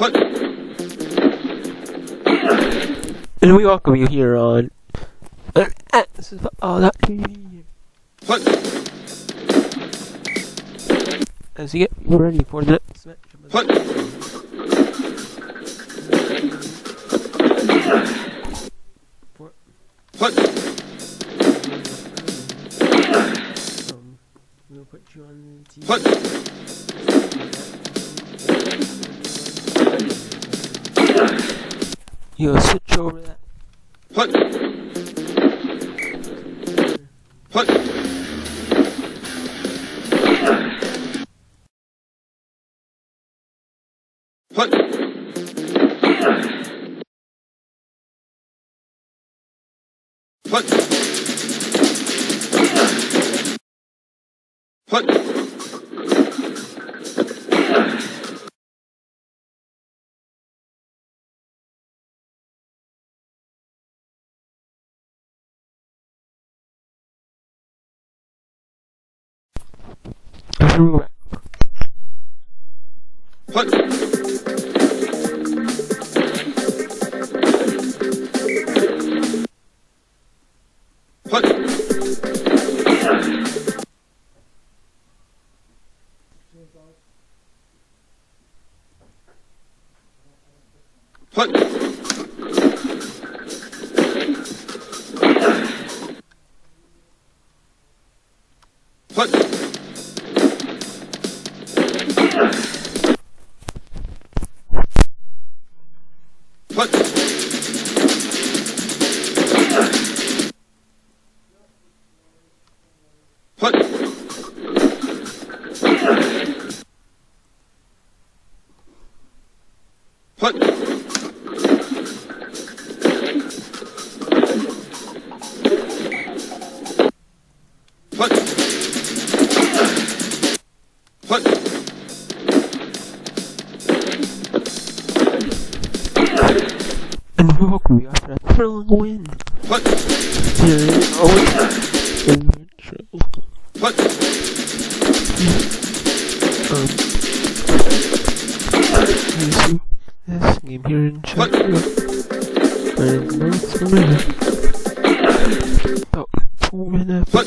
Put. And we welcome you here on. Uh, uh, this is all that TV. Put. As you get ready for the next match. For, Put. um, we'll put you on TV. Put. You'll switch over that. Put. Put. Put. Put. Put. Hold. Hold. broke me after that thrilling win. What? Oh, in the intro. What? Um, this game here in China. And. About two minutes. What?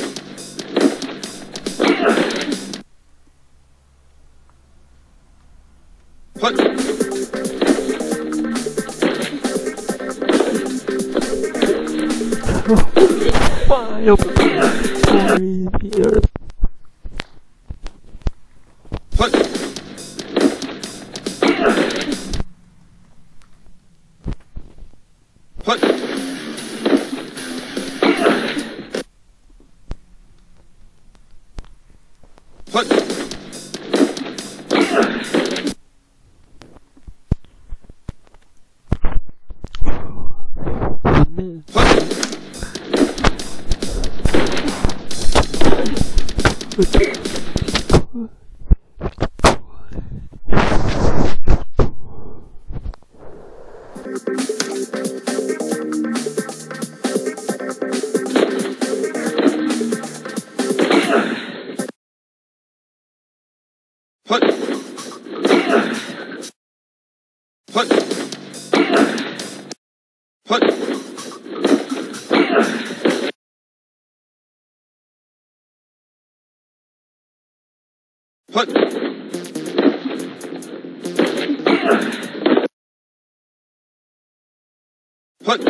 wide open the earth. What? What? What? What? Hunt. Hunt.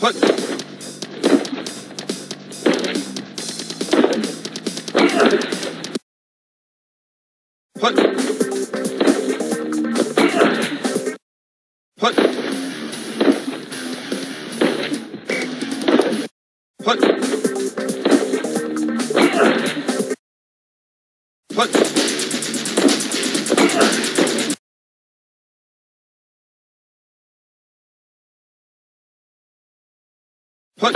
Hunt. What?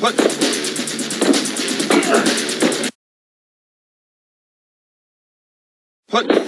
What? What?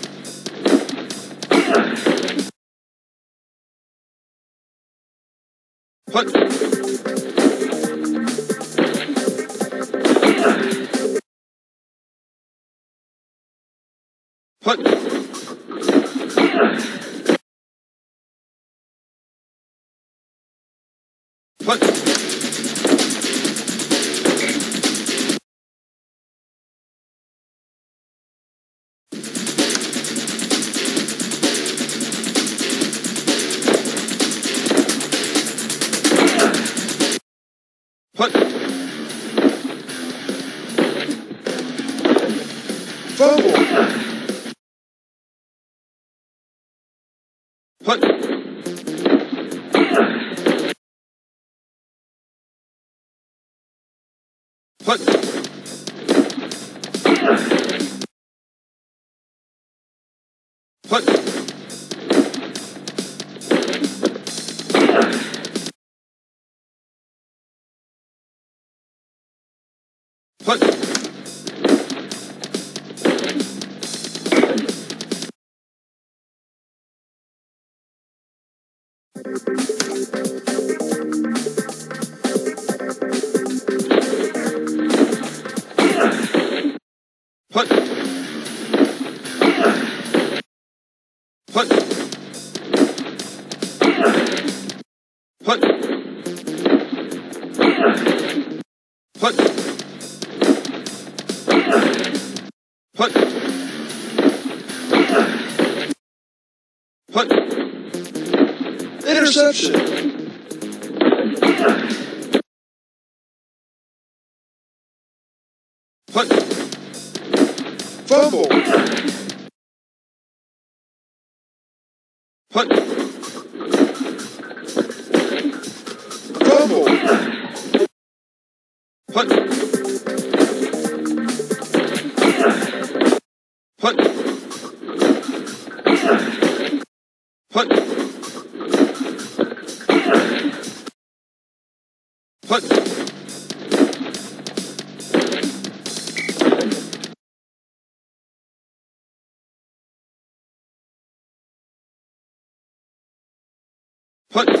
换。换。换。换嘿。嘿。嘿。嘿。嘿。What? What? Perception. Fumble. Hunt. Fumble. Hunt. Hunt. Hunt. What? What?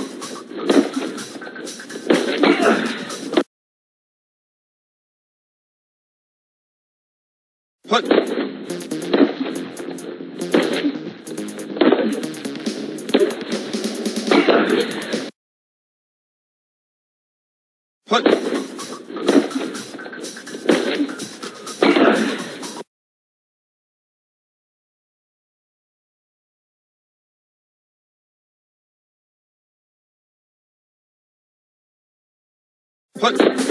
Punt. Punt. Punt.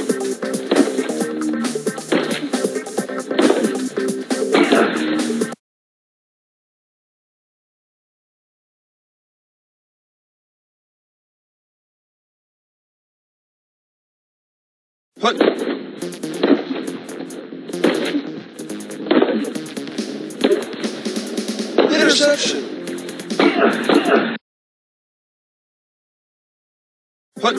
Punt. Interception. Punt.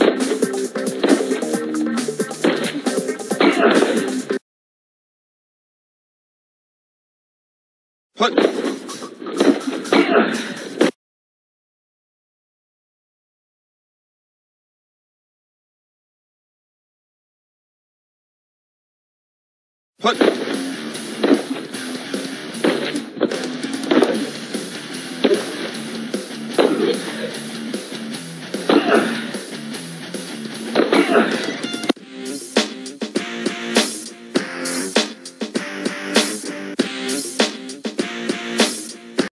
Punt. Punt.